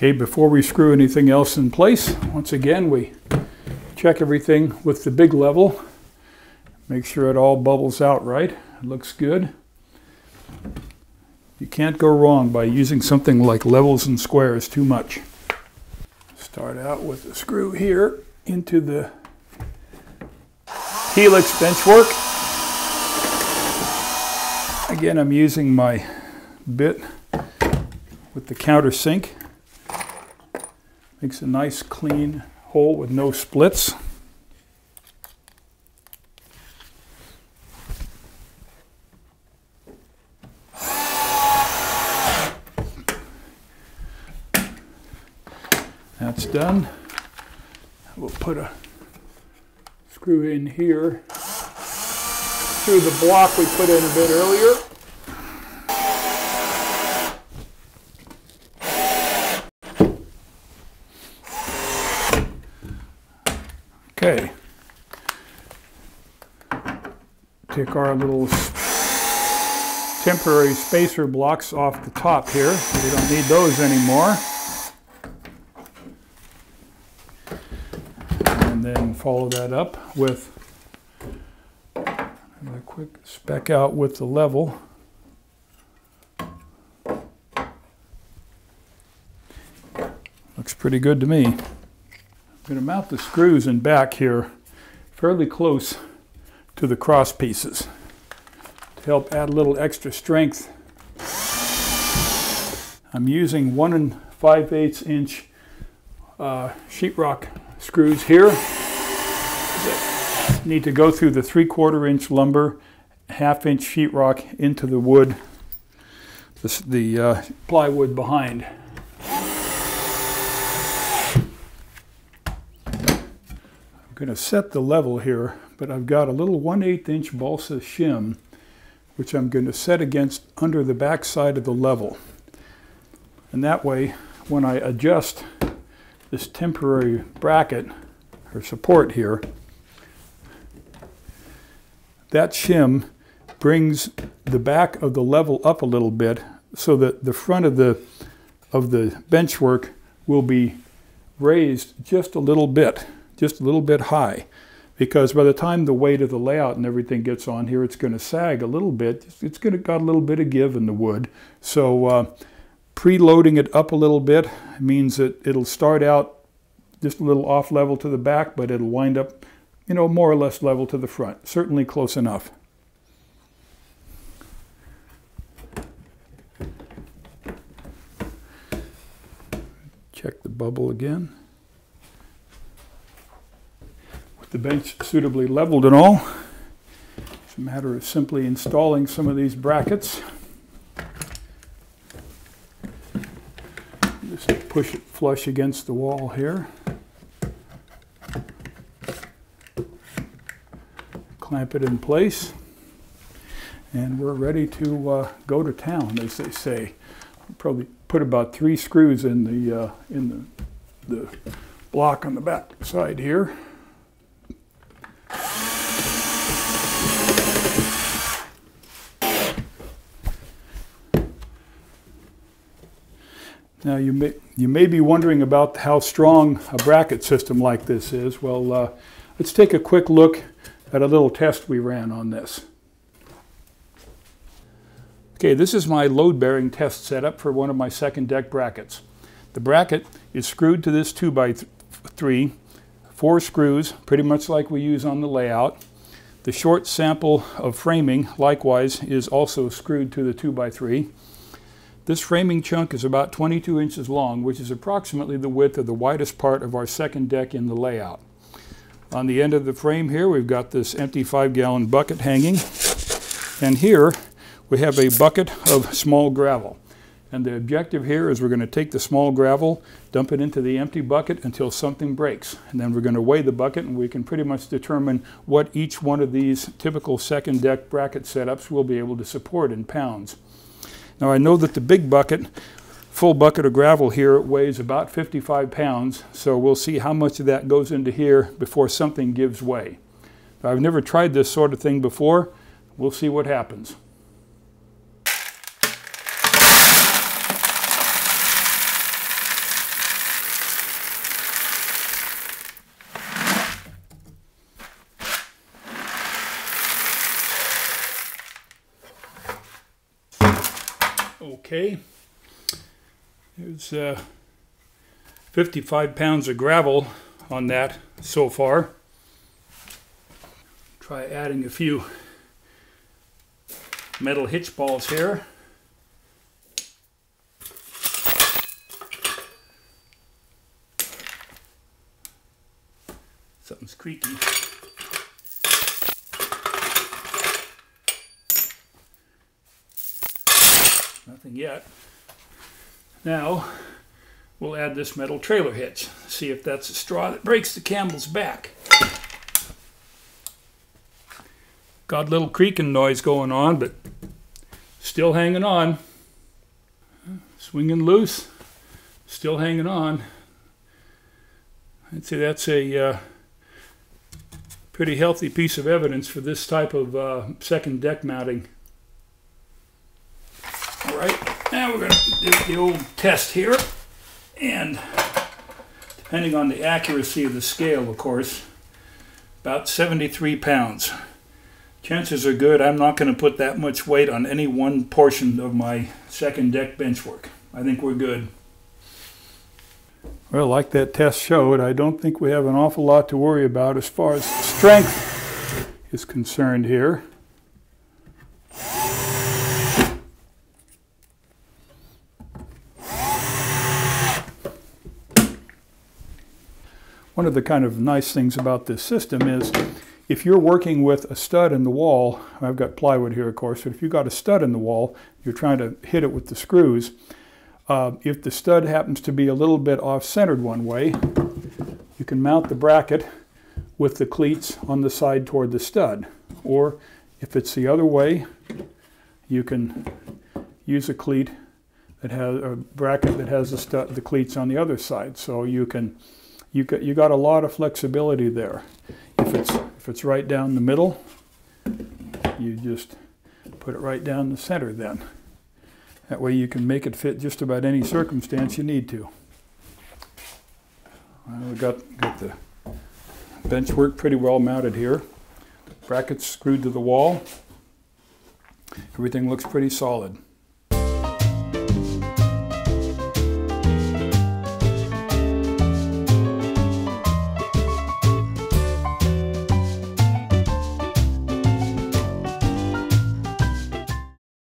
Okay, before we screw anything else in place, once again, we check everything with the big level. Make sure it all bubbles out right. It looks good. You can't go wrong by using something like levels and squares too much. Start out with the screw here into the helix benchwork. Again, I'm using my bit with the countersink. Makes a nice clean hole with no splits. That's done. We'll put a screw in here through the block we put in a bit earlier. Okay. Take our little temporary spacer blocks off the top here. We don't need those anymore. And then follow that up with a quick spec out with the level. Looks pretty good to me. I'm going to mount the screws in back here fairly close to the cross pieces to help add a little extra strength. I'm using one and five eighths inch uh, sheetrock screws here. Need to go through the three quarter inch lumber, half inch sheetrock into the wood, the, the uh, plywood behind. I'm going to set the level here, but I've got a little 1 8 inch balsa shim, which I'm going to set against under the back side of the level. And that way, when I adjust this temporary bracket or support here, that shim brings the back of the level up a little bit so that the front of the of the benchwork will be raised just a little bit just a little bit high because by the time the weight of the layout and everything gets on here, it's going to sag a little bit. It's going to got a little bit of give in the wood. So uh, preloading it up a little bit means that it'll start out just a little off level to the back, but it'll wind up, you know, more or less level to the front. Certainly close enough. Check the bubble again the bench suitably leveled and all. It's a matter of simply installing some of these brackets. Just push it flush against the wall here. Clamp it in place. And we're ready to uh, go to town, as they say. Probably put about three screws in the, uh, in the, the block on the back side here. Now you may, you may be wondering about how strong a bracket system like this is. Well, uh, let's take a quick look at a little test we ran on this. Okay, this is my load bearing test setup for one of my second deck brackets. The bracket is screwed to this 2x3, four screws, pretty much like we use on the layout. The short sample of framing, likewise, is also screwed to the 2x3. This framing chunk is about 22 inches long, which is approximately the width of the widest part of our second deck in the layout. On the end of the frame here, we've got this empty five gallon bucket hanging. And here we have a bucket of small gravel. And the objective here is we're going to take the small gravel, dump it into the empty bucket until something breaks. And then we're going to weigh the bucket and we can pretty much determine what each one of these typical second deck bracket setups will be able to support in pounds. Now I know that the big bucket, full bucket of gravel here weighs about 55 pounds, so we'll see how much of that goes into here before something gives way. I've never tried this sort of thing before. We'll see what happens. Okay. There's uh, 55 pounds of gravel on that so far. Try adding a few metal hitch balls here. Something's creaking. Nothing yet. Now, we'll add this metal trailer hitch. See if that's a straw that breaks the camel's back. Got a little creaking noise going on, but still hanging on. Swinging loose, still hanging on. I'd say that's a uh, pretty healthy piece of evidence for this type of uh, second deck mounting. Right, now we're going to do the old test here. And depending on the accuracy of the scale, of course, about 73 pounds. Chances are good I'm not going to put that much weight on any one portion of my second deck bench work. I think we're good. Well, like that test showed, I don't think we have an awful lot to worry about as far as strength is concerned here. One of the kind of nice things about this system is if you're working with a stud in the wall, I've got plywood here of course, but if you've got a stud in the wall, you're trying to hit it with the screws, uh, if the stud happens to be a little bit off-centered one way, you can mount the bracket with the cleats on the side toward the stud. Or if it's the other way, you can use a cleat that has a bracket that has the, stud, the cleats on the other side. So you can you got you got a lot of flexibility there. If it's if it's right down the middle, you just put it right down the center then. That way you can make it fit just about any circumstance you need to. Well, we got, got the bench work pretty well mounted here. Brackets screwed to the wall. Everything looks pretty solid.